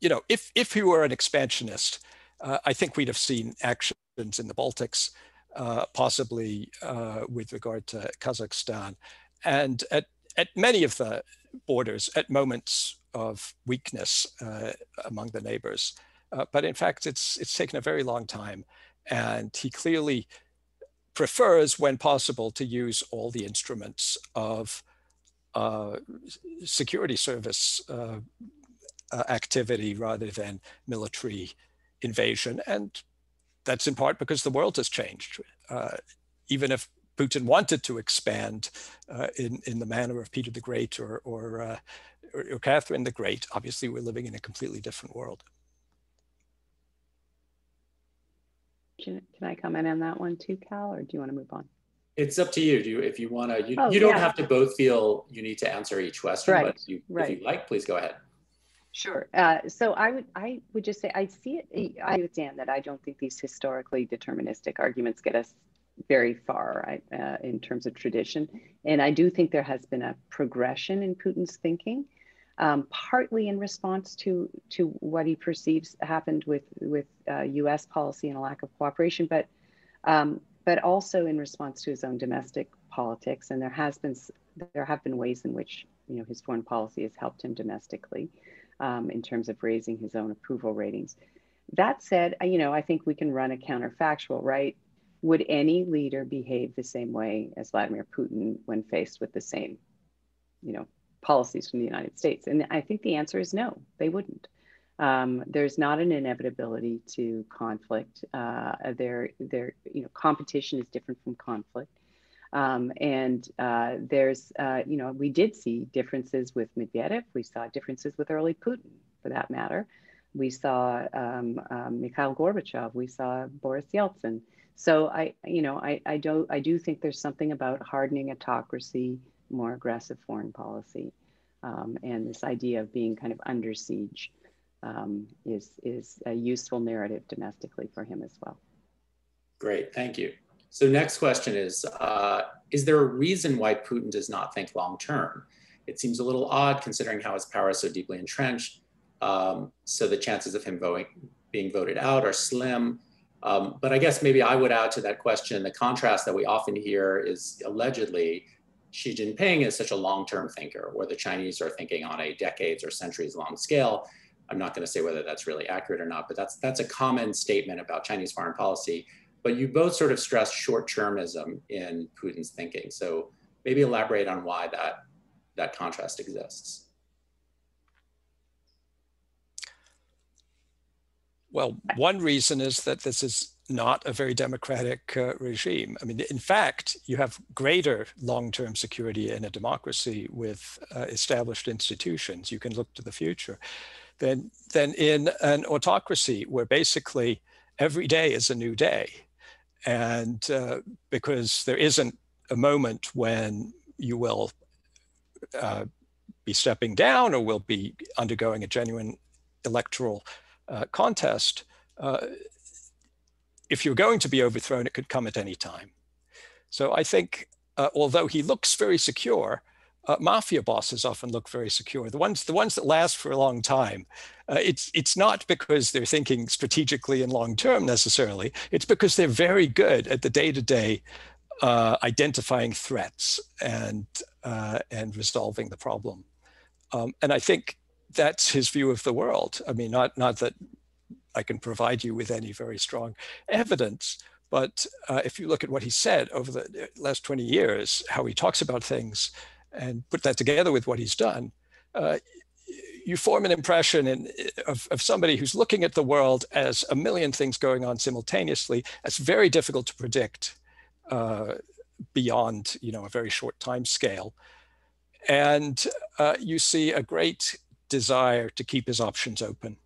you know, if, if he were an expansionist, uh, I think we'd have seen actions in the Baltics, uh, possibly uh, with regard to Kazakhstan. And at, at many of the borders at moments of weakness uh, among the neighbors. Uh, but in fact, it's, it's taken a very long time. And he clearly prefers, when possible, to use all the instruments of security service uh, uh, activity rather than military invasion. And that's in part because the world has changed. Uh, even if Putin wanted to expand uh, in, in the manner of Peter the Great or, or, uh, or Catherine the Great, obviously we're living in a completely different world. Can, can I comment on that one too, Kal, or do you want to move on? It's up to you. Do you, if you want to, you, Oh, you don't yeah. have to both feel you need to answer each question, Right, but if you, if right. you like, please go ahead. Sure. Uh, so I would I would just say I see it. I understand that I don't think these historically deterministic arguments get us very far right, uh, in terms of tradition, and I do think there has been a progression in Putin's thinking, um, partly in response to to what he perceives happened with with uh, U.S. policy and a lack of cooperation, but um, but also in response to his own domestic politics. And there has been there have been ways in which you know his foreign policy has helped him domestically um, in terms of raising his own approval ratings. That said, you know, I think we can run a counterfactual, right? Would any leader behave the same way as Vladimir Putin when faced with the same, you know, policies from the United States? And I think the answer is no, they wouldn't. Um, there's not an inevitability to conflict. Uh, there, there, you know, competition is different from conflict. Um, and uh, there's, uh, you know, we did see differences with Medvedev. We saw differences with early Putin, for that matter. We saw um, um, Mikhail Gorbachev. We saw Boris Yeltsin. So I, you know, I, I don't, I do think there's something about hardening autocracy, more aggressive foreign policy, um, and this idea of being kind of under siege um, is is a useful narrative domestically for him as well. Great, thank you. So next question is, uh, is there a reason why Putin does not think long-term? It seems a little odd considering how his power is so deeply entrenched. Um, so the chances of him voting, being voted out are slim. Um, but I guess maybe I would add to that question, the contrast that we often hear is allegedly Xi Jinping is such a long-term thinker, where the Chinese are thinking on a decades or centuries long scale. I'm not going to say whether that's really accurate or not, but that's that's a common statement about Chinese foreign policy. But you both sort of stress short-termism in Putin's thinking. So maybe elaborate on why that that contrast exists. Well, one reason is that this is not a very democratic uh, regime. I mean, in fact, you have greater long-term security in a democracy with uh, established institutions. You can look to the future than, than in an autocracy where basically every day is a new day. And uh, because there isn't a moment when you will uh, be stepping down or will be undergoing a genuine electoral uh, contest, uh, if you're going to be overthrown, it could come at any time. So I think, uh, although he looks very secure, uh, mafia bosses often look very secure. The ones, the ones that last for a long time, uh, it's it's not because they're thinking strategically and long term necessarily. It's because they're very good at the day to day identifying threats and uh, and resolving the problem. Um, and I think that's his view of the world. I mean, not not that I can provide you with any very strong evidence, but uh, if you look at what he said over the last 20 years, how he talks about things, and put that together with what he's done, uh, you form an impression in, of, of somebody who's looking at the world as a million things going on simultaneously. It's very difficult to predict uh, beyond, you know, a very short time scale. And uh, you see a great desire to keep his options open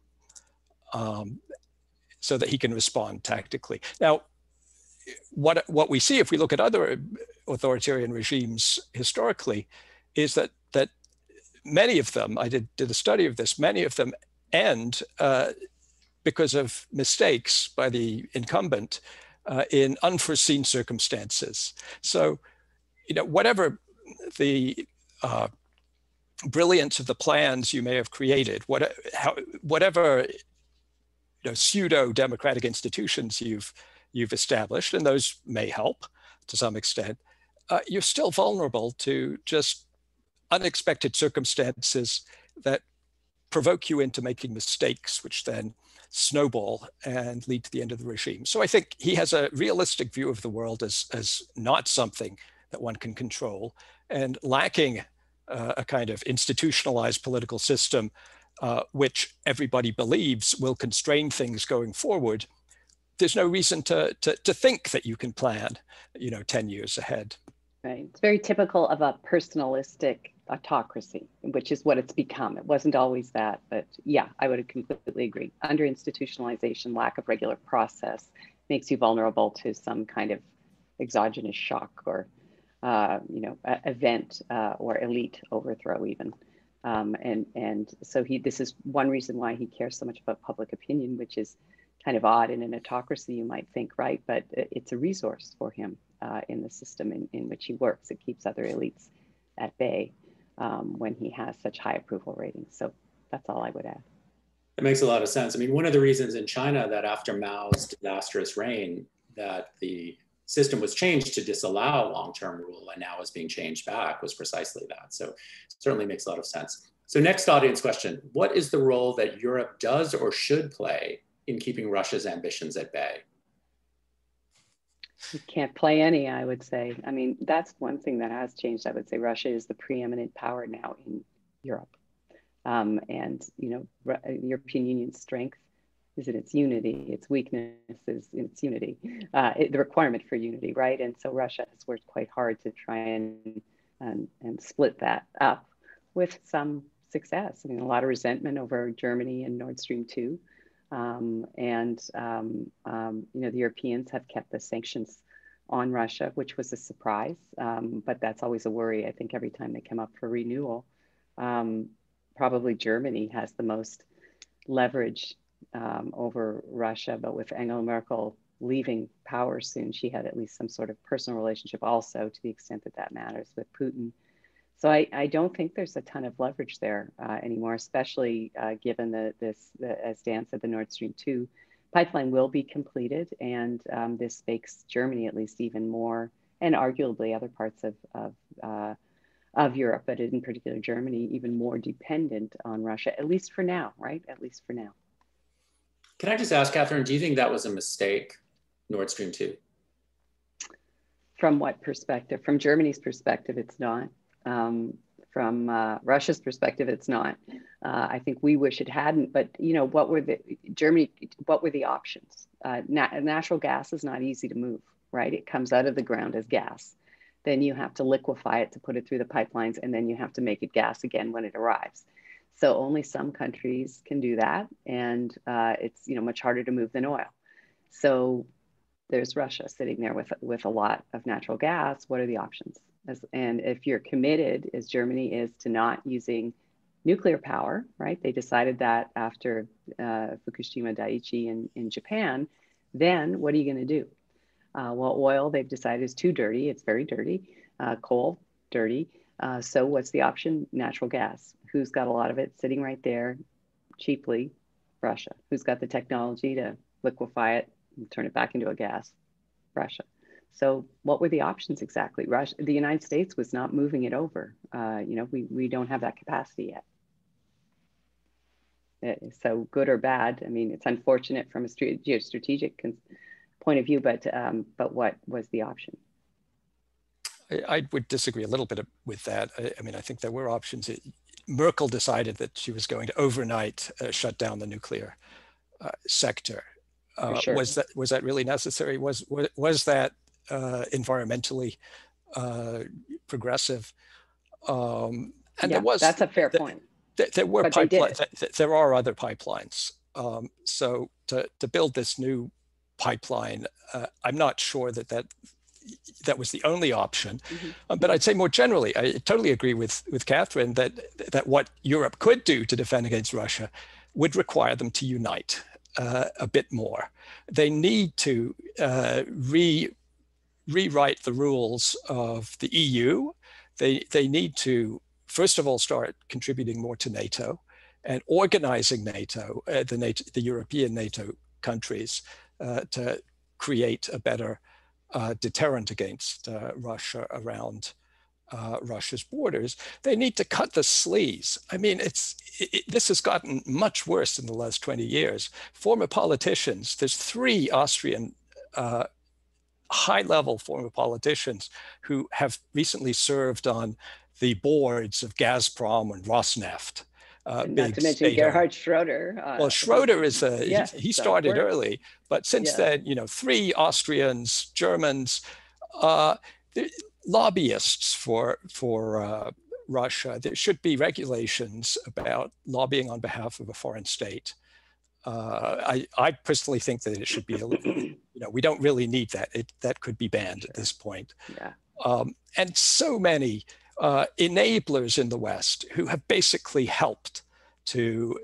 um, so that he can respond tactically. Now, what, what we see if we look at other authoritarian regimes historically is that, that many of them, I did, did a study of this, many of them end uh, because of mistakes by the incumbent uh, in unforeseen circumstances. So, you know, whatever the uh, brilliance of the plans you may have created, what, how, whatever you know, pseudo democratic institutions you've you've established, and those may help to some extent, uh, you're still vulnerable to just unexpected circumstances that provoke you into making mistakes, which then snowball and lead to the end of the regime. So I think he has a realistic view of the world as, as not something that one can control and lacking uh, a kind of institutionalized political system uh, which everybody believes will constrain things going forward. There's no reason to, to, to think that you can plan, you know, 10 years ahead. Right. It's very typical of a personalistic autocracy, which is what it's become. It wasn't always that, but yeah, I would completely agree. Under institutionalization, lack of regular process makes you vulnerable to some kind of exogenous shock or, uh, you know, event uh, or elite overthrow even. Um, and and so he this is one reason why he cares so much about public opinion, which is kind of odd in an autocracy, you might think, right? But it's a resource for him uh, in the system in, in which he works. It keeps other elites at bay um, when he has such high approval ratings. So that's all I would add. It makes a lot of sense. I mean, one of the reasons in China that after Mao's disastrous reign, that the system was changed to disallow long-term rule and now is being changed back was precisely that. So certainly makes a lot of sense. So next audience question, what is the role that Europe does or should play in keeping Russia's ambitions at bay? You can't play any, I would say. I mean, that's one thing that has changed. I would say Russia is the preeminent power now in Europe. Um, and, you know, European Union's strength is in its unity, its weakness is in its unity, uh, it, the requirement for unity, right? And so Russia has worked quite hard to try and, and, and split that up with some success. I mean, a lot of resentment over Germany and Nord Stream 2. Um, and um, um, you know the Europeans have kept the sanctions on Russia, which was a surprise, um, but that's always a worry. I think every time they come up for renewal, um, probably Germany has the most leverage um, over Russia. But with Angela Merkel leaving power soon, she had at least some sort of personal relationship also, to the extent that that matters with Putin. So I, I don't think there's a ton of leverage there uh, anymore, especially uh, given this, the, as Dan said, the Nord Stream 2 pipeline will be completed. And um, this makes Germany at least even more, and arguably other parts of, of, uh, of Europe, but in particular Germany, even more dependent on Russia, at least for now, right? At least for now. Can I just ask, Kathryn, do you think that was a mistake, Nord Stream 2? From what perspective? From Germany's perspective, it's not. Um, from uh, Russia's perspective, it's not. Uh, I think we wish it hadn't. But you know, what were the Germany? What were the options? Uh, na- natural gas is not easy to move, right? It comes out of the ground as gas. Then you have to liquefy it to put it through the pipelines, and then you have to make it gas again when it arrives. So only some countries can do that, and uh, it's you know much harder to move than oil. So there's Russia sitting there with with a lot of natural gas. What are the options? As, and if you're committed, as Germany is, to not using nuclear power, right? They decided that after uh, Fukushima Daiichi in, in Japan, then what are you going to do? Uh, well, oil they've decided is too dirty. It's very dirty. Uh, coal, dirty. Uh, so what's the option? Natural gas. Who's got a lot of it sitting right there cheaply? Russia. Who's got the technology to liquefy it and turn it back into a gas? Russia. So what were the options exactly? Russia, the United States was not moving it over. Uh, you know, we, we don't have that capacity yet. Uh, so good or bad, I mean, it's unfortunate from a geostrategic point of view, but, um, but what was the option? I, I, would disagree a little bit with that. I, I mean, I think there were options. It, Merkel decided that she was going to overnight uh, shut down the nuclear uh, sector. Uh, sure. Was that was that really necessary? Was was, was that uh, environmentally uh, progressive. Um, and yeah, there was that's a fair point. Th- there were pipelines. Th- th- there are other pipelines. Um, so to to build this new pipeline, uh, I'm not sure that that that was the only option. Mm-hmm. Um, but I'd say more generally, I totally agree with with Kathryn that that what Europe could do to defend against Russia would require them to unite uh, a bit more. They need to uh, re rewrite the rules of the EU. They, they need to, first of all, start contributing more to NATO and organizing NATO, uh, the, NATO the European NATO countries, uh, to create a better uh, deterrent against uh, Russia around uh, Russia's borders, they need to cut the sleaze. I mean, it's it, this has gotten much worse in the last 20 years. Former politicians, there's three Austrian uh, high-level former politicians who have recently served on the boards of Gazprom and Rosneft. Uh, not to mention Gerhard Schroeder. Uh, well, Schroeder is a yeah, he, he started early, but since yeah. then, you know, three Austrians, Germans, uh, lobbyists for for uh, Russia. There should be regulations about lobbying on behalf of a foreign state. Uh, I, I personally think that it should be, a, you know, we don't really need that. It, that could be banned at this point. Yeah. Um, and so many uh, enablers in the West who have basically helped to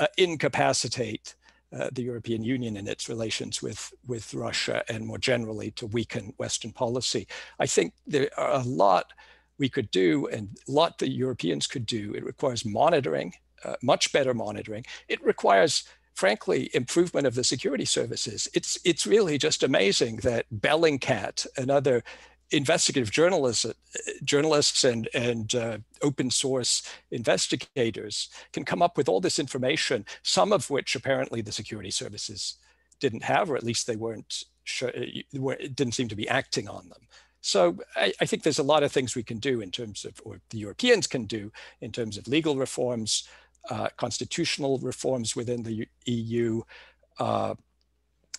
uh, incapacitate uh, the European Union in its relations with, with Russia and more generally to weaken Western policy. I think there are a lot we could do and a lot the Europeans could do. It requires monitoring, uh, much better monitoring. It requires frankly, improvement of the security services. It's, it's really just amazing that Bellingcat and other investigative journalists, journalists and, and uh, open source investigators can come up with all this information, some of which apparently the security services didn't have, or at least they weren't sure, didn't seem to be acting on them. So I, I, think there's a lot of things we can do in terms of, or the Europeans can do in terms of legal reforms, uh, constitutional reforms within the EU, uh,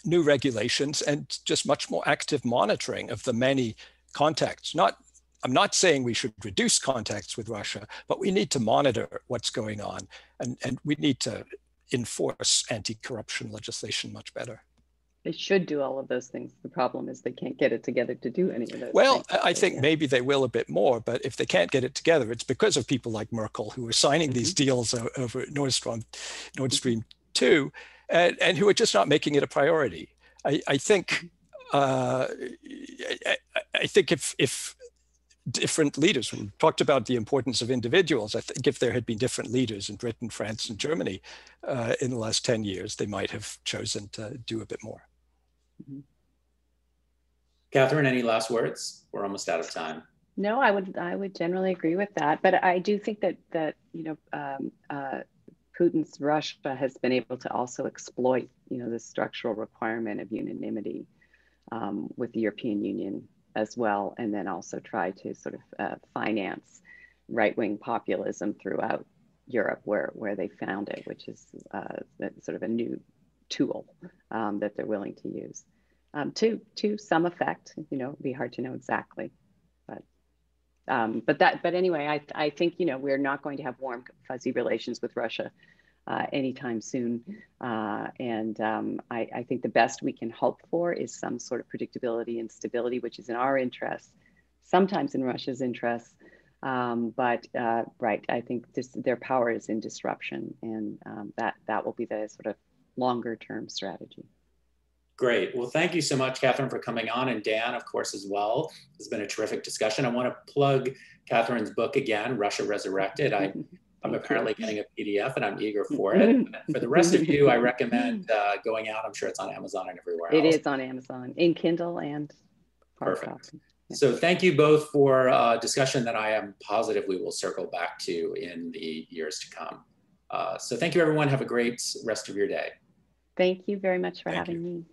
new regulations, and just much more active monitoring of the many contacts. Not, I'm not saying we should reduce contacts with Russia, but we need to monitor what's going on and, and we need to enforce anti-corruption legislation much better. They should do all of those things. The problem is they can't get it together to do any of those. Well, things. I think yeah. maybe they will a bit more, but if they can't get it together, it's because of people like Merkel who are signing mm-hmm. these deals over Nord Stream, Nord Stream 2, and, and who are just not making it a priority. I, I think uh, I, I, think if if different leaders, we talked about the importance of individuals. I think if there had been different leaders in Britain, France, and Germany uh, in the last 10 years, they might have chosen to do a bit more. Mm-hmm. Kathryn, any last words? We're almost out of time. No, I would I would generally agree with that, but I do think that that you know um, uh, Putin's Russia has been able to also exploit you know the structural requirement of unanimity um, with the European Union as well, and then also try to sort of uh, finance right-wing populism throughout Europe, where where they found it, which is uh, sort of a new tool um, that they're willing to use um, to to some effect. You know, it'd be hard to know exactly, but um, but that but anyway, I I think you know we're not going to have warm fuzzy relations with Russia uh, anytime soon. Uh, and um, I, I, think the best we can hope for is some sort of predictability and stability, which is in our interests, sometimes in Russia's interests. Um, but uh, right, I think this, their power is in disruption, and um, that that will be the sort of longer term strategy. Great. Well, thank you so much, Kathryn, for coming on, and Dan, of course, as well. It's been a terrific discussion. I want to plug Kathryn's book again, Russia Resurrected. I I'm apparently getting a PDF and I'm eager for it. for the rest of you, I recommend uh, going out. I'm sure it's on Amazon and everywhere It else. on Amazon in Kindle and Perfect. Yeah. So thank you both for a uh, discussion that I am positive we will circle back to in the years to come. Uh, so thank you, everyone. Have a great rest of your day. Thank you very much for thank having you. me.